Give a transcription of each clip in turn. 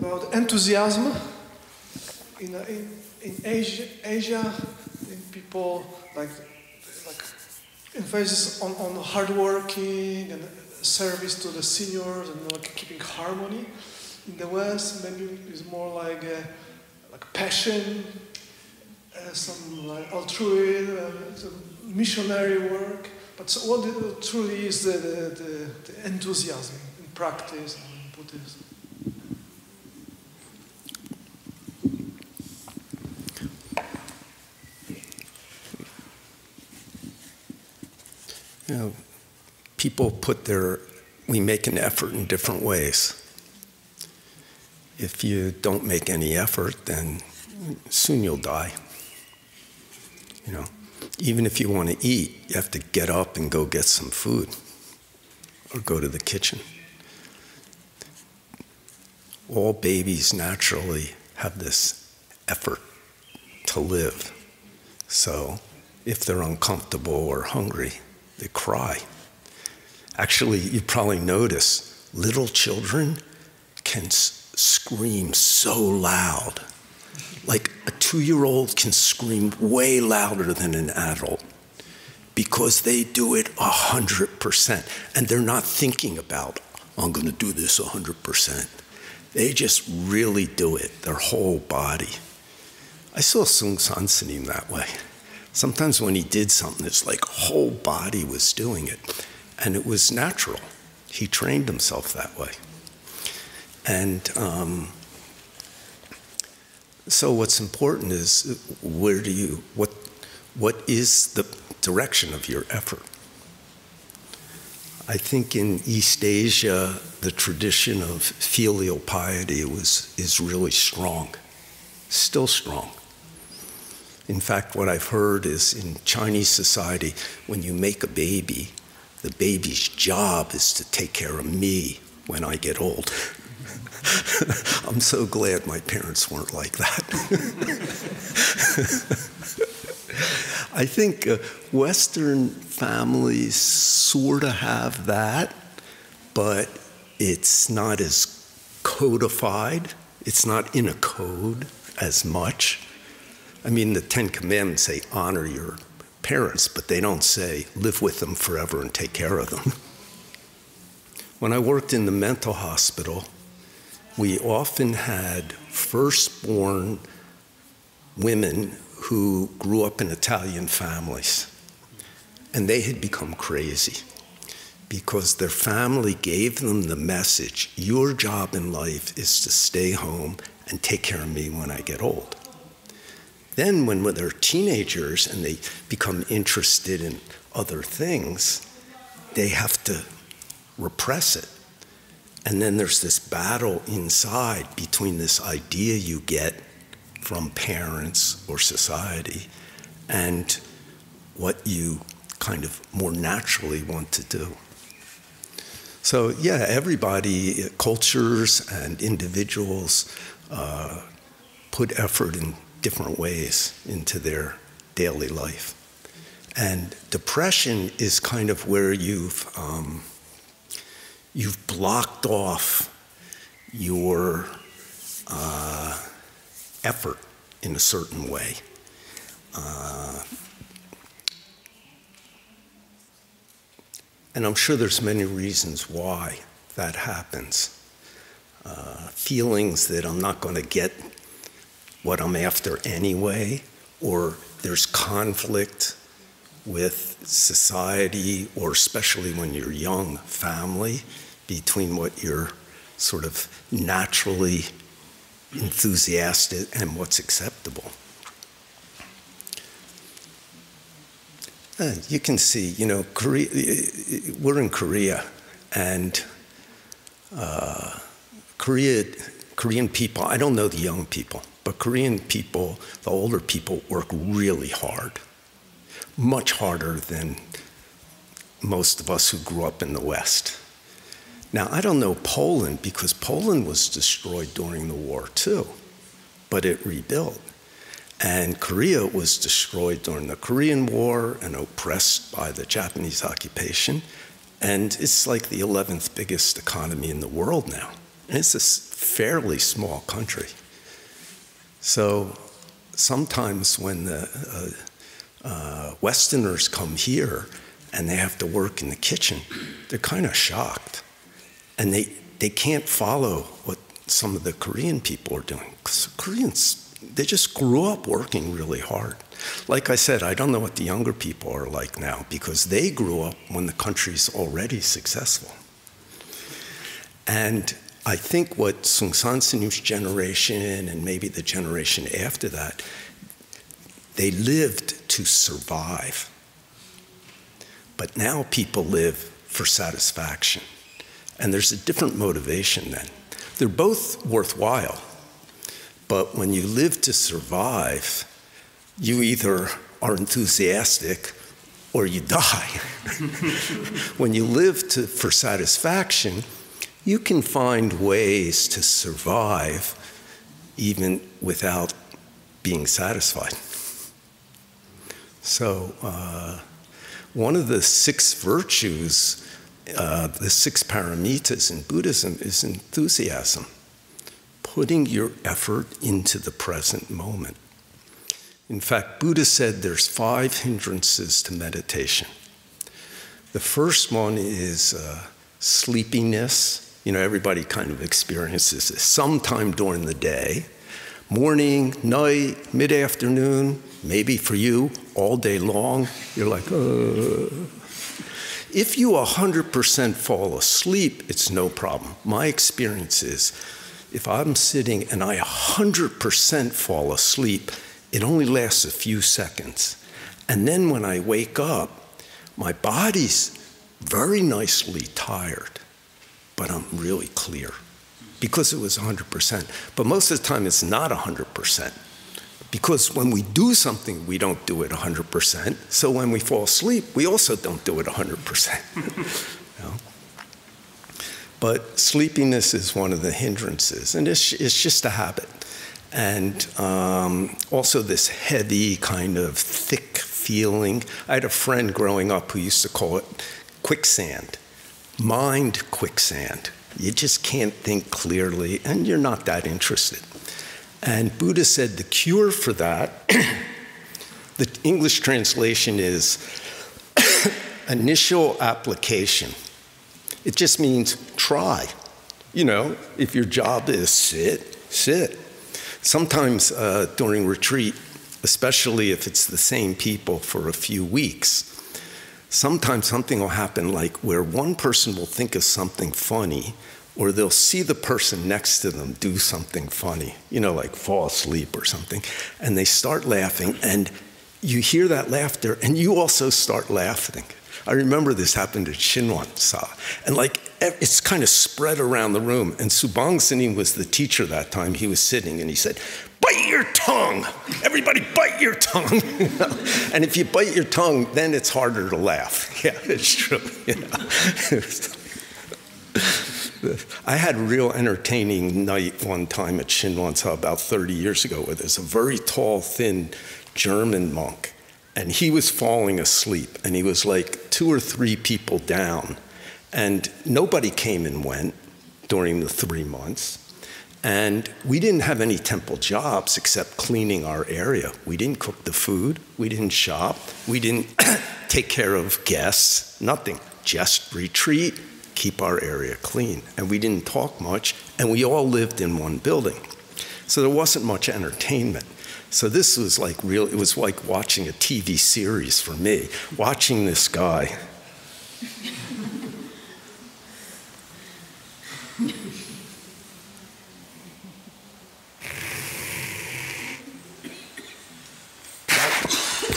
about enthusiasm. In, in, in Asia, Asia in people like, like emphasis on, on hard working and service to the seniors and like keeping harmony. In the West, maybe it's more like uh, like passion, uh, some like altruism, uh, some missionary work. But so what truly is the, the, the, the enthusiasm in practice and Buddhism. You know, people put their, we make an effort in different ways. If you don't make any effort, then soon you'll die. You know, even if you want to eat, you have to get up and go get some food or go to the kitchen. All babies naturally have this effort to live. So if they're uncomfortable or hungry, they cry. Actually, you probably notice little children can scream so loud. Like a two year old can scream way louder than an adult because they do it 100%. And they're not thinking about, I'm going to do this 100%. They just really do it, their whole body. I saw Seung Sahn Sunim that way. Sometimes when he did something, it's like whole body was doing it. And it was natural. He trained himself that way. And um, so what's important is where do you, what, what is the direction of your effort? I think in East Asia, the tradition of filial piety was, is really strong, still strong. In fact, what I've heard is in Chinese society, when you make a baby, the baby's job is to take care of me when I get old. I'm so glad my parents weren't like that. I think uh, Western families sort of have that, but it's not as codified. It's not in a code as much. I mean, the Ten Commandments say honor your parents, but they don't say live with them forever and take care of them. When I worked in the mental hospital, we often had firstborn women who grew up in Italian families, and they had become crazy because their family gave them the message your job in life is to stay home and take care of me when I get old. Then, when they're teenagers and they become interested in other things, they have to repress it. And then there's this battle inside between this idea you get from parents or society and what you kind of more naturally want to do. So, yeah, everybody, cultures and individuals uh, put effort in different ways into their daily life. And depression is kind of where you've, um, you've blocked off your uh, effort in a certain way. Uh, and I'm sure there's many reasons why that happens. Uh, feelings that I'm not going to get what I'm after anyway, or there's conflict with society, or especially when you're young, family, between what you're sort of naturally enthusiastic and what's acceptable. Uh, you can see, you know, Korea, we're in Korea, and uh, Korea, Korean people, I don't know the young people, but Korean people, the older people, work really hard, much harder than most of us who grew up in the West. Now, I don't know Poland because Poland was destroyed during the war too, but it rebuilt. And Korea was destroyed during the Korean War and oppressed by the Japanese occupation. And it's like the 11th biggest economy in the world now. And it's a fairly small country. So sometimes when the uh, uh, Westerners come here and they have to work in the kitchen, they're kind of shocked. And they, they can't follow what some of the Korean people are doing. Because Koreans, they just grew up working really hard. Like I said, I don't know what the younger people are like now because they grew up when the country's already successful. And I think what Seung Sahn Sunim's generation and maybe the generation after that, they lived to survive. But now people live for satisfaction. And there's a different motivation then. They're both worthwhile. But when you live to survive, you either are enthusiastic or you die. when you live to, for satisfaction, you can find ways to survive even without being satisfied. So, uh, one of the six virtues, uh, the six paramitas in Buddhism, is enthusiasm, putting your effort into the present moment. In fact, Buddha said there's five hindrances to meditation. The first one is uh, sleepiness, you know, everybody kind of experiences this sometime during the day, morning, night, mid afternoon, maybe for you, all day long. You're like, uh. If you 100% fall asleep, it's no problem. My experience is if I'm sitting and I 100% fall asleep, it only lasts a few seconds. And then when I wake up, my body's very nicely tired but I'm really clear because it was 100%. But most of the time, it's not 100%. Because when we do something, we don't do it 100%. So when we fall asleep, we also don't do it 100%. you know? But sleepiness is one of the hindrances, and it's, it's just a habit. And um, also, this heavy, kind of thick feeling. I had a friend growing up who used to call it quicksand mind quicksand. You just can't think clearly, and you're not that interested. And Buddha said the cure for that, the English translation is initial application. It just means try. You know, if your job is sit, sit. Sometimes uh, during retreat, especially if it's the same people for a few weeks, sometimes something will happen like where one person will think of something funny or they'll see the person next to them do something funny, you know, like fall asleep or something, and they start laughing, and you hear that laughter, and you also start laughing. I remember this happened at Shinwon Sa, and like it's kind of spread around the room. And Su Bong Sunim was the teacher that time. He was sitting, and he said, bite your tongue. Everybody bite your tongue. and if you bite your tongue, then it's harder to laugh. Yeah, it's true. I had a real entertaining night one time at Shinwonsa about 30 years ago where there's a very tall, thin German monk, and he was falling asleep, and he was like two or three people down, and nobody came and went during the three months. And we didn't have any temple jobs except cleaning our area. We didn't cook the food, we didn't shop, we didn't take care of guests, nothing. Just retreat, keep our area clean. And we didn't talk much, and we all lived in one building. So there wasn't much entertainment. So this was like real, it was like watching a TV series for me, watching this guy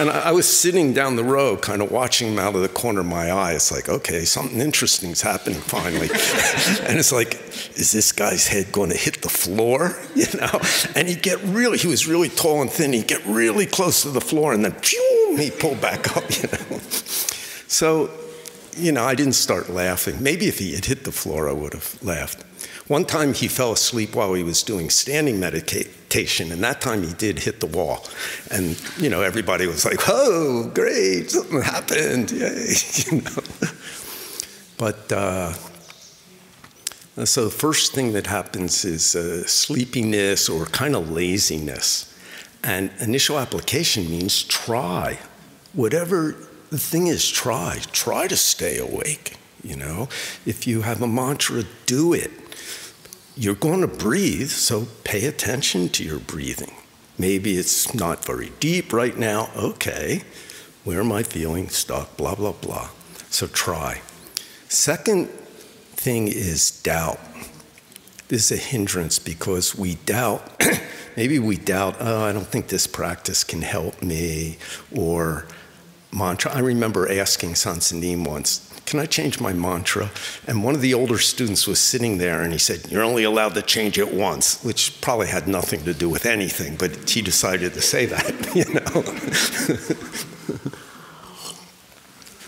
And I, was sitting down the row, kind of watching him out of the corner of my eye. It's like, okay, something interesting's happening finally. and it's like, is this guy's head going to hit the floor? You know? And he'd get really, he was really tall and thin. He'd get really close to the floor and then, phew, he'd pull back up, you know? So, you know, I didn't start laughing. Maybe if he had hit the floor, I would have laughed. One time he fell asleep while he was doing standing meditation, and that time he did hit the wall. And, you know, everybody was like, oh, great, something happened, yay, you know. But Uh, so the first thing that happens is uh, sleepiness or kind of laziness. And initial application means try. Whatever the thing is, try. Try to stay awake. You know, if you have a mantra, do it. You're going to breathe, so pay attention to your breathing. Maybe it's not very deep right now. Okay, where am I feeling stuck? Blah, blah, blah. So try. Second thing is doubt. This is a hindrance because we doubt, maybe we doubt, oh, I don't think this practice can help me, or mantra. I remember asking Soen Sa Nim once, can I change my mantra? And one of the older students was sitting there and he said, You're only allowed to change it once, which probably had nothing to do with anything, but he decided to say that, you know.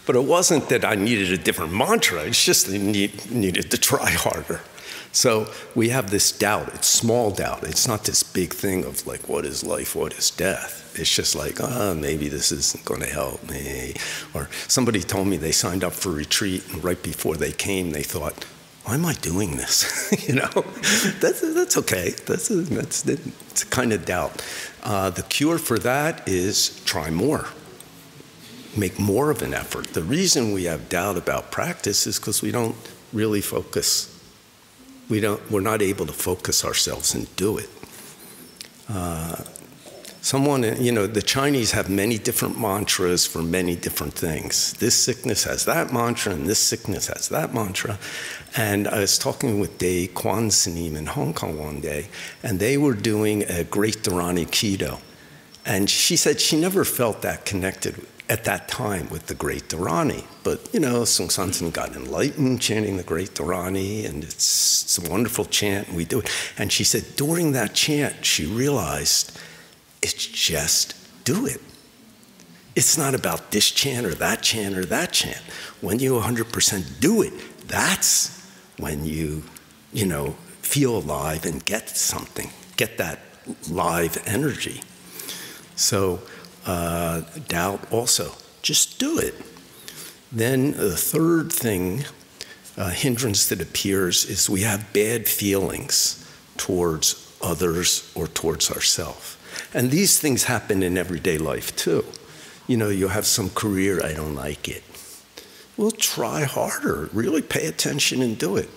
but it wasn't that I needed a different mantra, it's just that I need, needed to try harder. So we have this doubt. It's small doubt. It's not this big thing of like, what is life? What is death? It's just like, oh, maybe this isn't going to help me. Or somebody told me they signed up for retreat, and right before they came, they thought, why am I doing this? you know, that's, that's okay. That's, that's a kind of doubt. Uh, the cure for that is try more. Make more of an effort. The reason we have doubt about practice is because we don't really focus we don't, we're not able to focus ourselves and do it. Uh, someone, you know, the Chinese have many different mantras for many different things. This sickness has that mantra, and this sickness has that mantra. And I was talking with Dae Kwan Sunim in Hong Kong one day, and they were doing a Great Dharani Kido. And she said she never felt that connected at that time with the Great Dharani. But, you know, Seung Sahn got enlightened chanting the Great Dharani, and it's, it's a wonderful chant, and we do it. And she said during that chant, she realized it's just do it. It's not about this chant or that chant or that chant. When you 100% do it, that's when you, you know, feel alive and get something, get that live energy. So, uh, doubt also. Just do it. Then the third thing, uh, hindrance that appears, is we have bad feelings towards others or towards ourselves. And these things happen in everyday life too. You know, you have some career, I don't like it. Well, try harder, really pay attention and do it.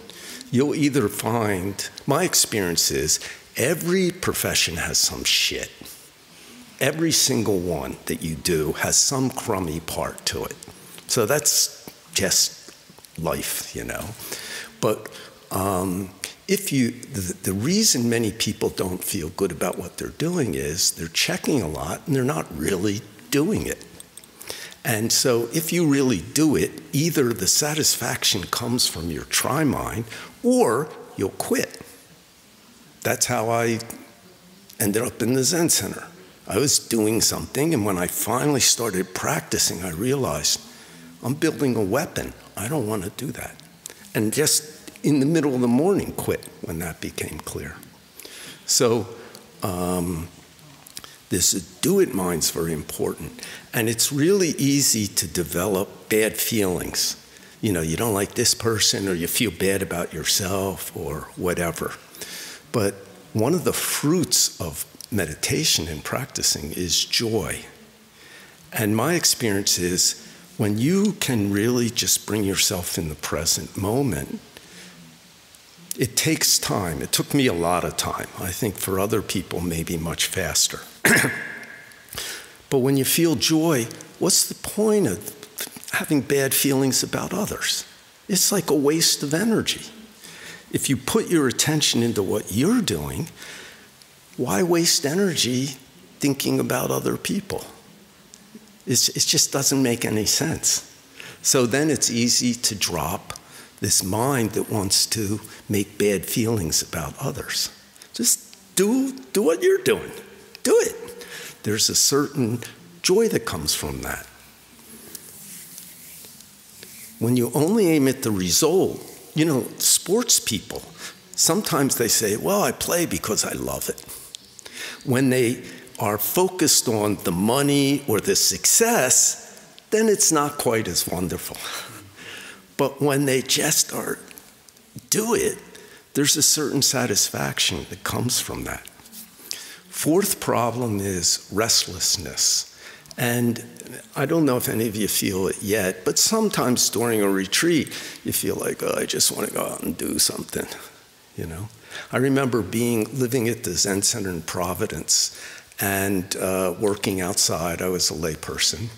You'll either find, my experience is, every profession has some shit every single one that you do has some crummy part to it. So that's just life, you know. But um, if you, the, the, reason many people don't feel good about what they're doing is they're checking a lot and they're not really doing it. And so if you really do it, either the satisfaction comes from your try mind or you'll quit. That's how I ended up in the Zen Center. I was doing something, and when I finally started practicing, I realized I'm building a weapon. I don't want to do that. And just in the middle of the morning, quit when that became clear. So, um, this do it mind is very important. And it's really easy to develop bad feelings. You know, you don't like this person, or you feel bad about yourself, or whatever. But one of the fruits of meditation and practicing is joy. And my experience is when you can really just bring yourself in the present moment, it takes time. It took me a lot of time. I think for other people, maybe much faster. but when you feel joy, what's the point of having bad feelings about others? It's like a waste of energy. If you put your attention into what you're doing, why waste energy thinking about other people? It's, it just doesn't make any sense. So then it's easy to drop this mind that wants to make bad feelings about others. Just do, do what you're doing. Do it. There's a certain joy that comes from that. When you only aim at the result, you know, sports people, sometimes they say, well, I play because I love it when they are focused on the money or the success, then it's not quite as wonderful. But when they just are do it there's a certain satisfaction that comes from that. Fourth problem is restlessness. And I don't know if any of you feel it yet, but sometimes during a retreat, you feel like, oh, I just want to go out and do something, you know? I remember being living at the Zen Center in Providence and uh, working outside. I was a layperson.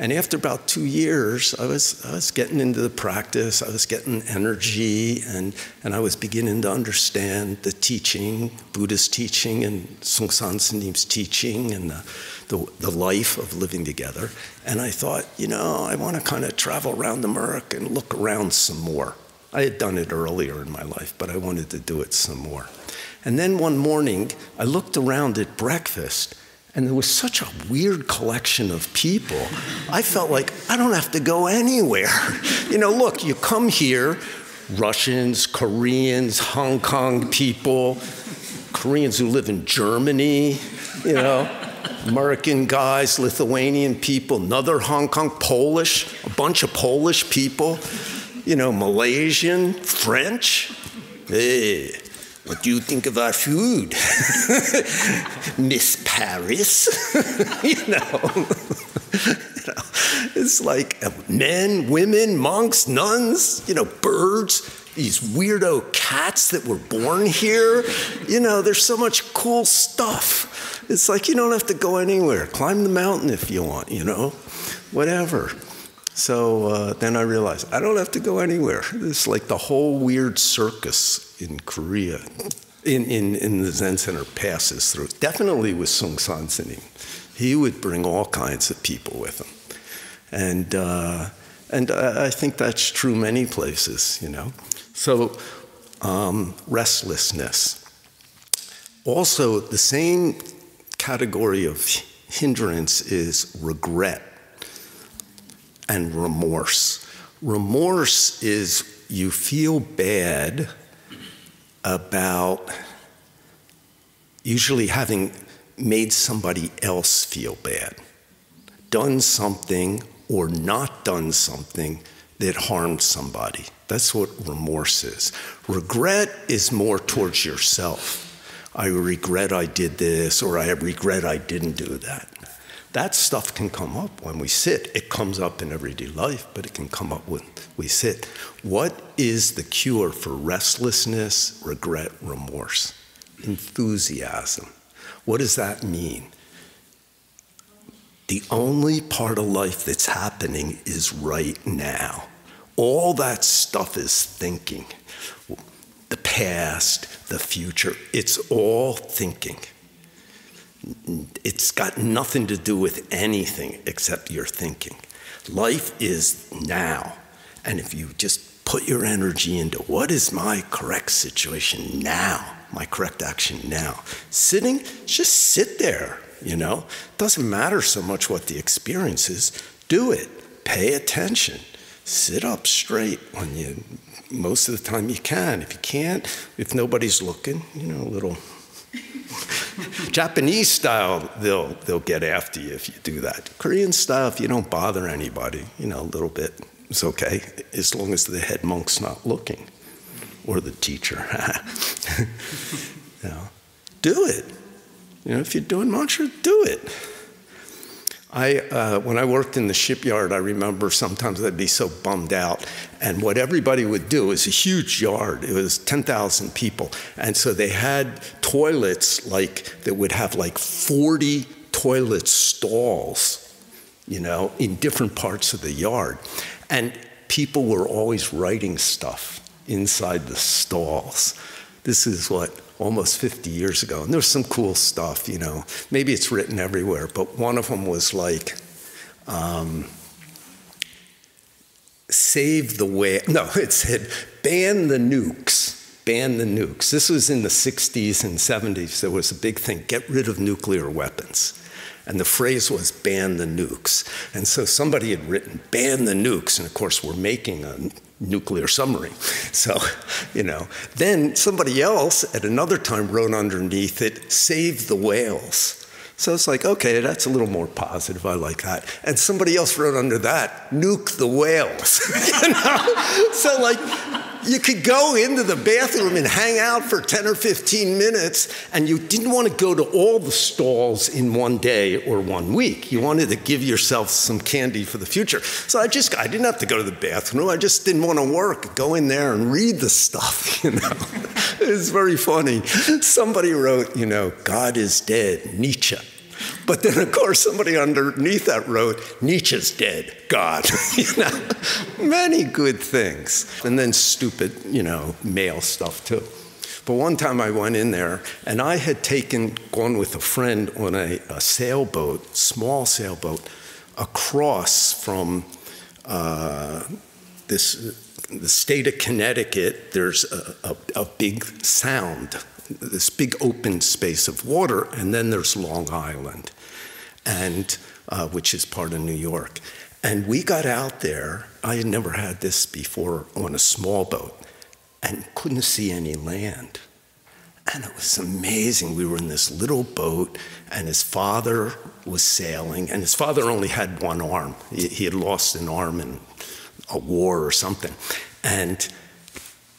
And after about two years, I was, I was getting into the practice, I was getting energy, and, and I was beginning to understand the teaching, Buddha's teaching, and Seung Sahn Sunim teaching, and the, the, the, life of living together. And I thought, you know, I want to kind of travel around the Murk and look around some more. I had done it earlier in my life, but I wanted to do it some more. And then one morning, I looked around at breakfast, and there was such a weird collection of people. I felt like I don't have to go anywhere. You know, look, you come here, Russians, Koreans, Hong Kong people, Koreans who live in Germany, you know, American guys, Lithuanian people, another Hong Kong, Polish, a bunch of Polish people, you know, Malaysian, French. Hey, what do you think of our food? Miss Paris? you, know. It's like men, women, monks, nuns, you know, birds, these weirdo cats that were born here. You know, there's so much cool stuff. It's like you don't have to go anywhere. Climb the mountain if you want, you know, whatever. So uh, then I realized I don't have to go anywhere. It's like the whole weird circus in Korea, in, in, in the Zen Center passes through. Definitely with Seung Sahn Sunim. He would bring all kinds of people with him. And, uh, and I, I think that's true many places, you know. So um, restlessness. Also, the same category of hindrance is regret and remorse. Remorse is you feel bad about usually having made somebody else feel bad, done something or not done something that harmed somebody. That's what remorse is. Regret is more towards yourself. I regret I did this, or I regret I didn't do that. That stuff can come up when we sit. It comes up in everyday life, but it can come up when we sit. What is the cure for restlessness, regret, remorse? Enthusiasm. What does that mean? The only part of life that's happening is right now. All that stuff is thinking. The past, the future, it's all thinking it's got nothing to do with anything except your thinking. Life is now. And if you just put your energy into what is my correct situation now, my correct action now, sitting, just sit there, you know? Doesn't matter so much what the experience is. Do it. Pay attention. Sit up straight when you, most of the time you can. If you can't, if nobody's looking, you know, a little Japanese style, they'll, they'll get after you if you do that. Korean style, if you don't bother anybody, you know, a little bit, it's okay, as long as the head monk's not looking or the teacher. you know, do it. You know, if you're doing mantra, do it. I, uh, when I worked in the shipyard, I remember sometimes I'd be so bummed out. And what everybody would do is a huge yard. It was 10,000 people. And so they had toilets like that would have like 40 toilet stalls, you know, in different parts of the yard. And people were always writing stuff inside the stalls. This is what almost 50 years ago. And there's some cool stuff, you know. Maybe it's written everywhere, but one of them was like, um, save the whale. No, it said, ban the nukes. Ban the nukes. This was in the 60s and 70s. There was a big thing get rid of nuclear weapons. And the phrase was ban the nukes. And so somebody had written ban the nukes. And of course, we're making a nuclear submarine. So, you know, then somebody else at another time wrote underneath it, save the whales. So it's like, okay, that's a little more positive. I like that. And somebody else wrote under that, nuke the whales. you know? So, like, you could go into the bathroom and hang out for 10 or 15 minutes, and you didn't want to go to all the stalls in one day or one week. You wanted to give yourself some candy for the future. So I just, I didn't have to go to the bathroom. I just didn't want to work. Go in there and read the stuff, you know. it's very funny. Somebody wrote, you know, God is dead, Nietzsche. But then, of course, somebody underneath that wrote, Nietzsche's dead, God. you know, many good things. And then stupid, you know, male stuff too. But one time I went in there and I had taken, gone with a friend on a, a sailboat, small sailboat, across from uh, this, the state of Connecticut. There's a, a, a big sound this big open space of water, and then there's Long Island, and uh, which is part of New York. And we got out there. I had never had this before on a small boat, and couldn't see any land. And it was amazing. We were in this little boat, and his father was sailing, and his father only had one arm. He, had lost an arm in a war or something. And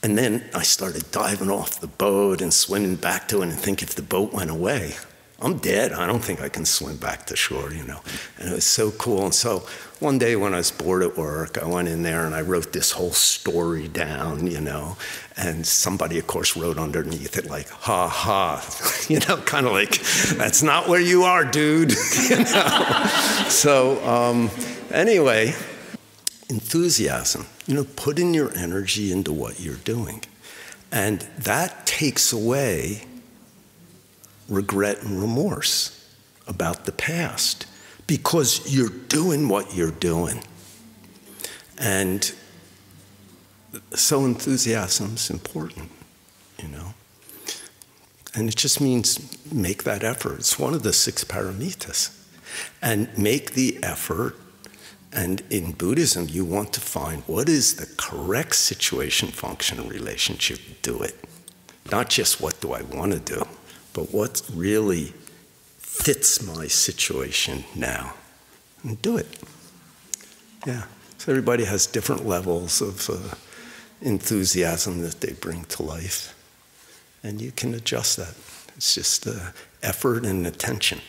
and then I started diving off the boat and swimming back to it and think if the boat went away, I'm dead. I don't think I can swim back to shore, you know. And it was so cool. And so one day when I was bored at work, I went in there and I wrote this whole story down, you know. And somebody, of course, wrote underneath it, like, ha ha, you know, kind of like, that's not where you are, dude, you know. so, um, anyway, enthusiasm. You know, putting your energy into what you're doing. And that takes away regret and remorse about the past because you're doing what you're doing. And so enthusiasm is important, you know. And it just means make that effort. It's one of the six paramitas. And make the effort and in Buddhism, you want to find what is the correct situation, function, relationship do it. Not just what do I want to do, but what really fits my situation now. And do it. Yeah. So everybody has different levels of uh, enthusiasm that they bring to life. And you can adjust that. It's just uh, effort and attention.